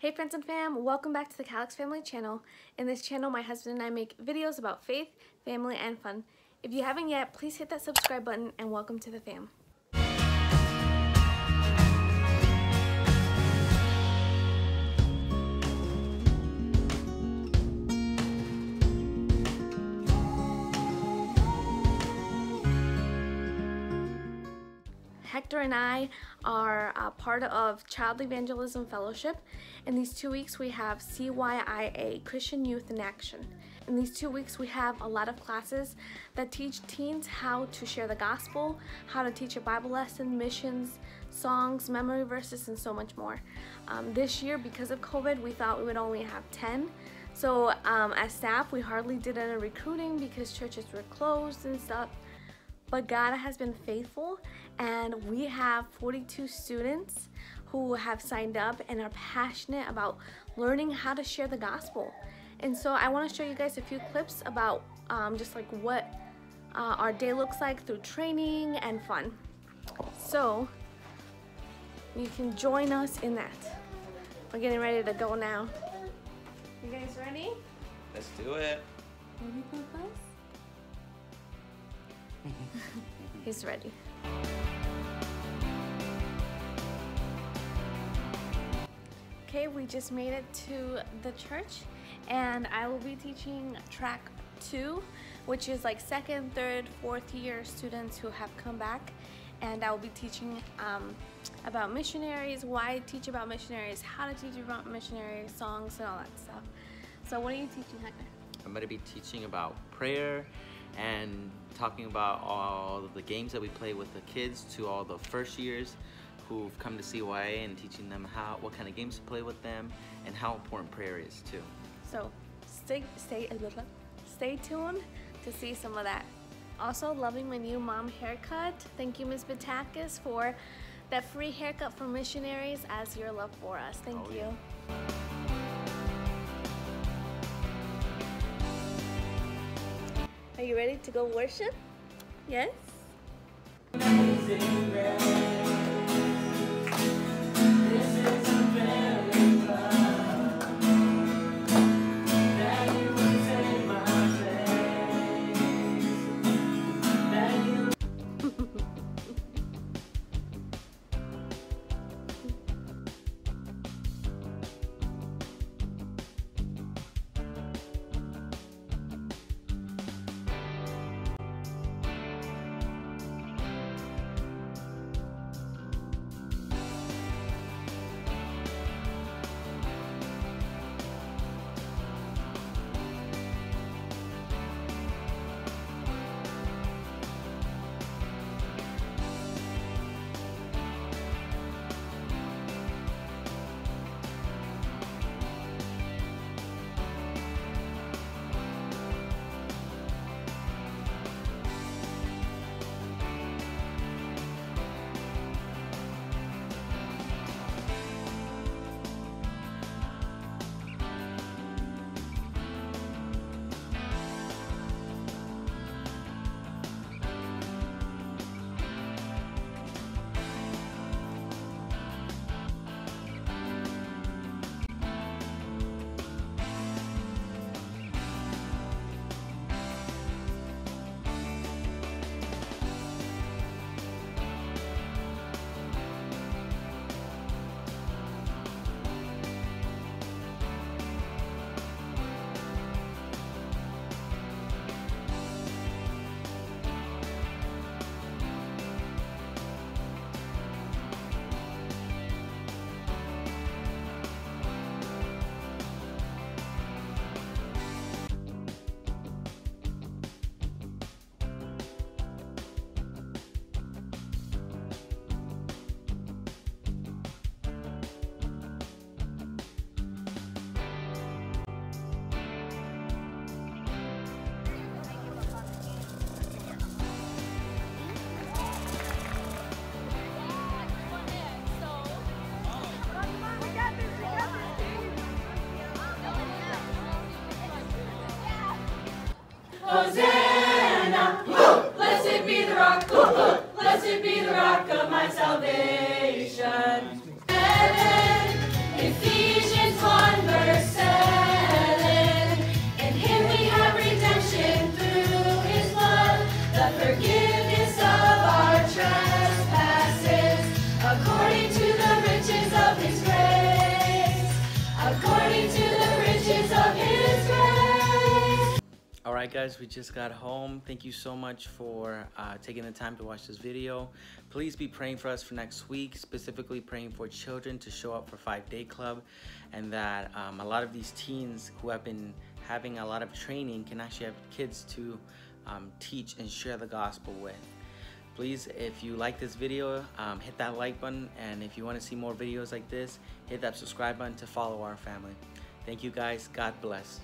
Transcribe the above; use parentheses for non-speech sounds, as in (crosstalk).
Hey friends and fam, welcome back to the Calix Family channel. In this channel, my husband and I make videos about faith, family, and fun. If you haven't yet, please hit that subscribe button and welcome to the fam. Hector and I are uh, part of Child Evangelism Fellowship. In these two weeks, we have CYIA, Christian Youth in Action. In these two weeks, we have a lot of classes that teach teens how to share the gospel, how to teach a Bible lesson, missions, songs, memory verses, and so much more. Um, this year, because of COVID, we thought we would only have 10. So um, as staff, we hardly did any recruiting because churches were closed and stuff. But God has been faithful and we have 42 students who have signed up and are passionate about learning how to share the gospel. And so I want to show you guys a few clips about um, just like what uh, our day looks like through training and fun. So you can join us in that. We're getting ready to go now. You guys ready? Let's do it. Ready? (laughs) He's ready. Okay, we just made it to the church and I will be teaching track two, which is like second, third, fourth year students who have come back. And I will be teaching um, about missionaries, why I teach about missionaries, how to teach about missionaries, songs and all that stuff. So what are you teaching, Hector? I'm going to be teaching about prayer and talking about all the games that we play with the kids to all the first years who've come to CYIA and teaching them how what kind of games to play with them and how important prayer is too. So stay stay stay tuned to see some of that. Also loving my new mom haircut. Thank you Ms. Batakis for that free haircut for missionaries as your love for us. Thank Oh, you. yeah. Are you ready to go worship? Yes? Hosanna, blessed be the rock, blessed be the rock of my salvation. Right guys, we just got home. Thank you so much for uh, taking the time to watch this video. Please be praying for us for next week, specifically praying for children to show up for Five Day Club and that um, a lot of these teens who have been having a lot of training can actually have kids to um, teach and share the gospel with. Please, if you like this video, um, hit that like button and if you want to see more videos like this, hit that subscribe button to follow our family. Thank you guys. God bless.